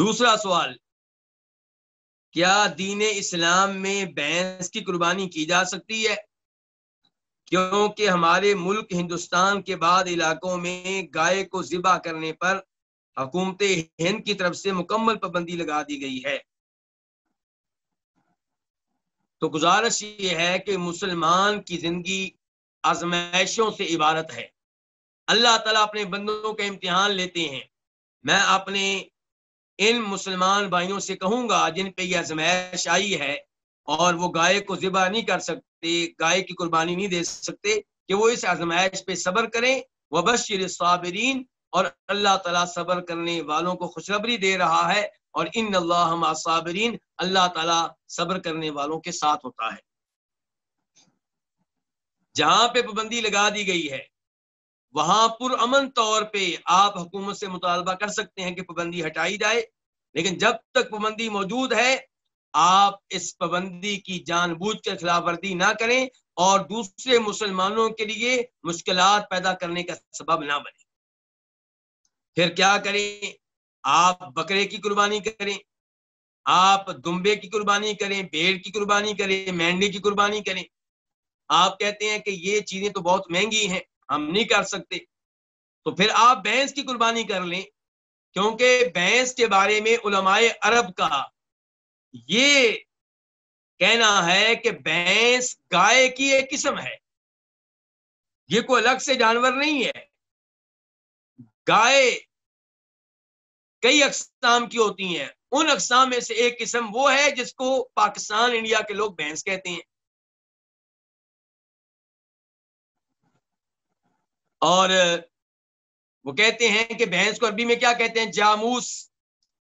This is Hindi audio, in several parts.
दूसरा सवाल, क्या दीन इस्लाम में भैंस की कुर्बानी की जा सकती है? क्योंकि हमारे मुल्क हिंदुस्तान के बाद इलाकों में गाय को जिबा करने पर हुकूमत हिंद की तरफ़ से मुकम्मल पाबंदी लगा दी गई है। तो गुजारिश ये है कि मुसलमान की ज़िंदगी आजमाइशों से इबारत है। अल्लाह ताला अपने बंदों का इम्तिहान लेते हैं। मैं अपने इन मुसलमान भाइयों से कहूँगा, जिन पे यह आजमाइश आई है, और वो गाय को जिबा नहीं कर सकते, गाय की कुर्बानी नहीं दे सकते, कि वो इस आजमाइश पे सब्र करें। वबशिर साबरीन, और अल्लाह ताला सब्र करने वालों को खुशखबरी दे रहा है, और इन अल्लाह साबरीन, अल्लाह ताला सब्र करने वालों के साथ होता है। जहाँ पे पाबंदी लगा दी गई है वहाँ पुरअमन तौर पे आप हुकूमत से मुतालबा कर सकते हैं कि पाबंदी हटाई जाए। लेकिन जब तक पाबंदी मौजूद है, आप इस पाबंदी की जानबूझ कर खिलाफ वर्दी ना करें और दूसरे मुसलमानों के लिए मुश्किल पैदा करने का सबब ना बने। फिर क्या करें? आप बकरे की कुर्बानी करें, आप दुम्बे की कुर्बानी करें, भेड़ की कुर्बानी करें, मेंढे की कुर्बानी करें। आप कहते हैं कि ये चीज़ें तो बहुत महँगी हैं। हम नहीं कर सकते। तो फिर आप भैंस की कुर्बानी कर लें, क्योंकि भैंस के बारे में उलमाए अरब का ये कहना है कि भैंस गाय की एक किस्म है। ये कोई अलग से जानवर नहीं है। गाय कई अकसाम की होती हैं। उन अकसाम में से एक किस्म वो है जिसको पाकिस्तान, इंडिया के लोग भैंस कहते हैं। और, वो कहते हैं कि भैंस को अरबी में क्या कहते हैं? जामूस।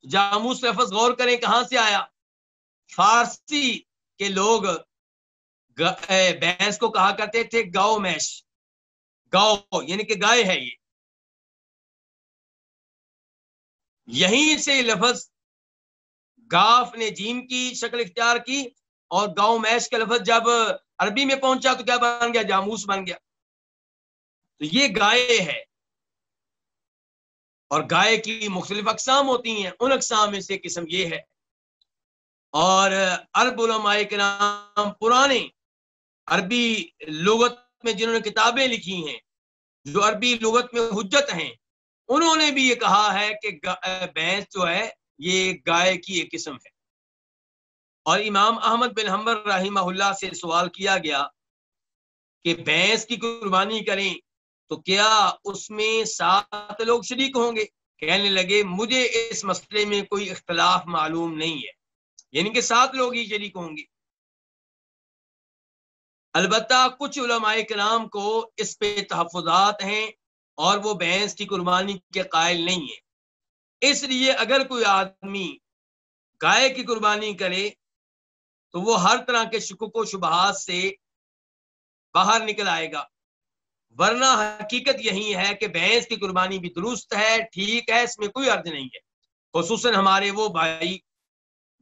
जामूस लफज गौर करें, कहाँ से आया? फारसी के लोग भैंस को कहा करते थे गौ मैश। गौ यानी कि गाय है ये। यहीं से लफज गाफ ने जीम की, शक्ल इख्तियार की, और गाँव मैश का लफज जब अरबी में पहुँचा तो क्या बन गया? जामूस बन गया। तो ये गाय है। और गाय की मुख्तलिफ़ अकसाम होती हैं। उन अकसाम में से किस्म ये है। और, अरब के नाम पुराने अरबी लुगत में जिन्होंने किताबें लिखी हैं, जो अरबी लुगत में हुज्जत हैं, उन्होंने भी ये कहा है कि भैंस जो है, ये गाय की एक किस्म है। और इमाम अहमद बिन हम्बर रही से सवाल किया गया कि भैंस की कुर्बानी करें तो क्या उसमें सात लोग शरीक होंगे? कहने लगे, मुझे इस मसले में कोई इख्तलाफ मालूम नहीं है। यानी कि सात लोग ही शरीक होंगे। अलबत्ता कुछ उलमाए कराम को इस पे तहफात हैं और वो भैंस की कुर्बानी के कायल नहीं है। इसलिए अगर कोई आदमी गाय की कुर्बानी करे तो वो हर तरह के शुक शुबहात से बाहर निकल आएगा। वरना हकीकत यही है कि भैंस की कुर्बानी भी दुरुस्त है, ठीक है, इसमें कोई अर्ज़ नहीं है। खसूस हमारे वो भाई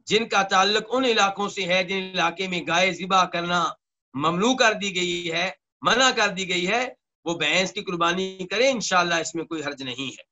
जिनका ताल्लुक उन इलाकों से है, जिन इलाके में गाय जिबा करना ममलू कर दी गई है, मना कर दी गई है, वो भैंस की कुर्बानी करें इनशाला इसमें कोई हर्ज नहीं है।